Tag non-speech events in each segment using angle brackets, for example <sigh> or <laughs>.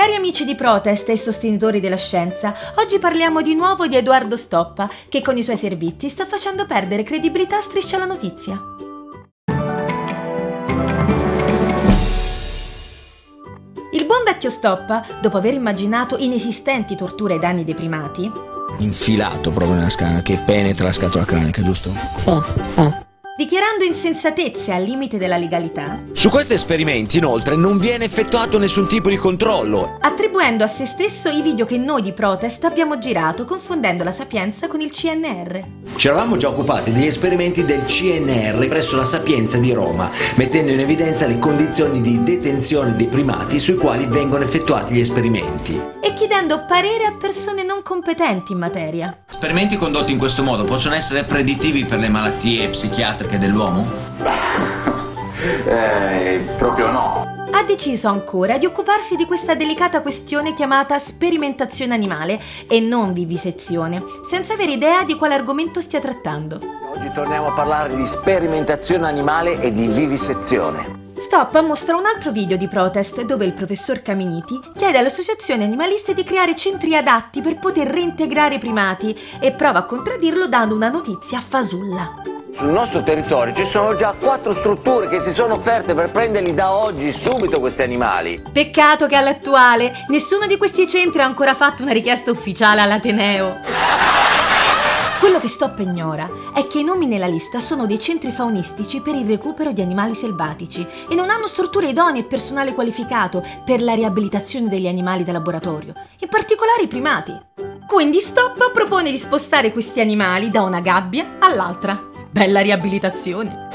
Cari amici di Protest e sostenitori della scienza, oggi parliamo di nuovo di Edoardo Stoppa, che con i suoi servizi sta facendo perdere credibilità a Striscia la Notizia. Il buon vecchio Stoppa, dopo aver immaginato inesistenti torture ai danni dei primati, infilato proprio nella scala che penetra la scatola cranica, giusto? Sì, sì dichiarando insensatezze al limite della legalità. Su questi esperimenti, inoltre, non viene effettuato nessun tipo di controllo. Attribuendo a se stesso i video che noi di Protest abbiamo girato, confondendo la Sapienza con il CNR. Ci eravamo già occupati degli esperimenti del CNR presso la Sapienza di Roma, mettendo in evidenza le condizioni di detenzione dei primati sui quali vengono effettuati gli esperimenti. E chiedendo parere a persone non competenti in materia. Esperimenti condotti in questo modo possono essere predittivi per le malattie psichiatriche anche dell'uomo? <laughs> Eh, proprio no. Ha deciso ancora di occuparsi di questa delicata questione chiamata sperimentazione animale e non vivisezione, senza avere idea di quale argomento stia trattando. Oggi torniamo a parlare di sperimentazione animale e di vivisezione. Stop mostra un altro video di protest dove il professor Caminiti chiede alle associazioni animaliste di creare centri adatti per poter reintegrare i primati e prova a contraddirlo dando una notizia fasulla. Sul nostro territorio ci sono già quattro strutture che si sono offerte per prenderli da oggi subito questi animali. Peccato che all'attuale nessuno di questi centri ha ancora fatto una richiesta ufficiale all'Ateneo. Quello che Stop ignora è che i nomi nella lista sono dei centri faunistici per il recupero di animali selvatici e non hanno strutture idonee e personale qualificato per la riabilitazione degli animali da laboratorio, in particolare i primati. Quindi Stop propone di spostare questi animali da una gabbia all'altra. Bella riabilitazione.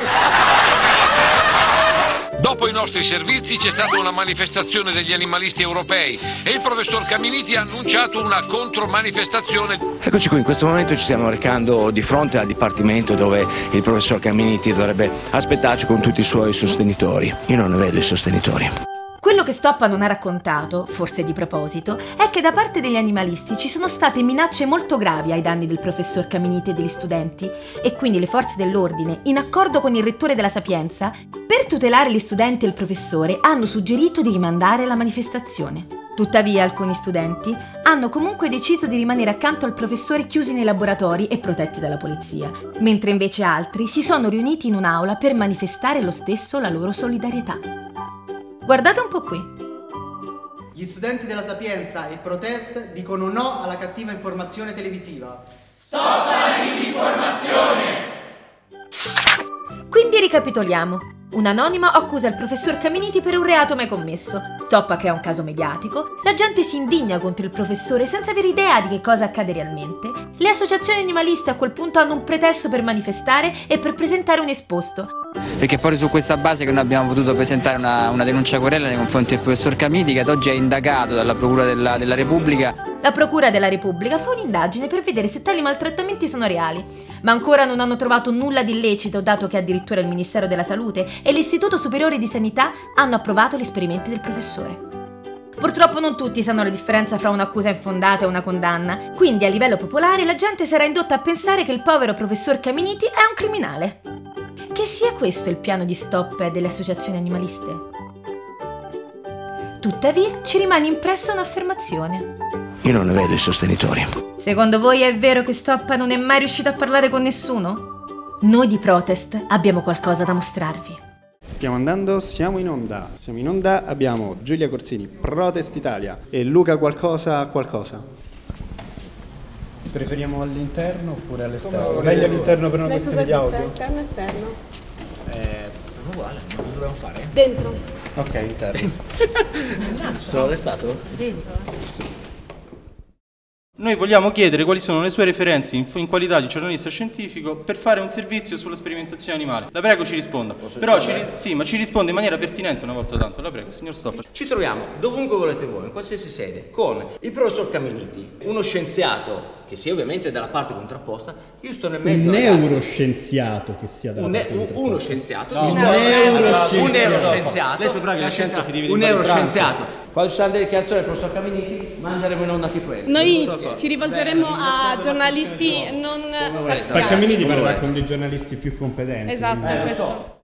Dopo i nostri servizi c'è stata una manifestazione degli animalisti europei e il professor Caminiti ha annunciato una contromanifestazione. Eccoci qui, in questo momento ci stiamo recando di fronte al dipartimento dove il professor Caminiti dovrebbe aspettarci con tutti i suoi sostenitori. Io non ne vedo i sostenitori. Quello che Stoppa non ha raccontato, forse di proposito, è che da parte degli animalisti ci sono state minacce molto gravi ai danni del professor Caminiti e degli studenti e quindi le forze dell'ordine, in accordo con il rettore della Sapienza, per tutelare gli studenti e il professore hanno suggerito di rimandare la manifestazione. Tuttavia alcuni studenti hanno comunque deciso di rimanere accanto al professore chiusi nei laboratori e protetti dalla polizia, mentre invece altri si sono riuniti in un'aula per manifestare lo stesso la loro solidarietà. Guardate un po' qui. Gli studenti della Sapienza e Protest dicono no alla cattiva informazione televisiva. Stop alla disinformazione! Quindi ricapitoliamo. Un anonimo accusa il professor Caminiti per un reato mai commesso. Stoppa crea un caso mediatico. La gente si indigna contro il professore senza avere idea di che cosa accade realmente. Le associazioni animaliste a quel punto hanno un pretesto per manifestare e per presentare un esposto perché poi su questa base che noi abbiamo potuto presentare una, una denuncia querela nei confronti del professor Camiti che ad oggi è indagato dalla Procura della, della Repubblica. La Procura della Repubblica fa un'indagine per vedere se tali maltrattamenti sono reali, ma ancora non hanno trovato nulla di illecito dato che addirittura il Ministero della Salute e l'Istituto Superiore di Sanità hanno approvato gli esperimenti del professore. Purtroppo non tutti sanno la differenza fra un'accusa infondata e una condanna, quindi a livello popolare la gente sarà indotta a pensare che il povero professor Caminiti è un criminale. Che sia questo il piano di stop delle associazioni animaliste? Tuttavia ci rimane impressa un'affermazione. Io non ne vedo i sostenitori. Secondo voi è vero che Stoppa non è mai riuscito a parlare con nessuno? Noi di Protest abbiamo qualcosa da mostrarvi. Stiamo andando, siamo in onda. Siamo in onda, abbiamo Giulia Corsini, Protest Italia e Luca qualcosa qualcosa. Preferiamo all'interno oppure all'esterno? Meglio all'interno per una Lei questione di audio. Interno o esterno? Eh, uguale, cosa dobbiamo fare? Dentro. Ok, interno. <laughs> Sono arrestato? Dentro. Noi vogliamo chiedere quali sono le sue referenze in, in, qualità di giornalista scientifico per fare un servizio sulla sperimentazione animale. La prego ci risponda. Posso Però ci, sì, ma ci risponde in maniera pertinente una volta tanto. La prego, signor Stoppa. Ci troviamo dovunque volete voi, in qualsiasi sede, con il professor Caminiti, uno scienziato che sia ovviamente dalla parte contrapposta. Io sto nel mezzo. Un neuroscienziato che sia dalla un parte contrapposta. Uno scienziato. No, un neuroscienziato. Un neuroscienziato. Lei saprà che la scienza si divide un in neuroscienziato. Quando ci saranno delle dichiarazioni del professor Caminiti, manderemo in onda anche quello. Noi ci rivolgeremo a giornalisti non parziali. Caminiti parlerà con dei giornalisti più competenti. Esatto, questo.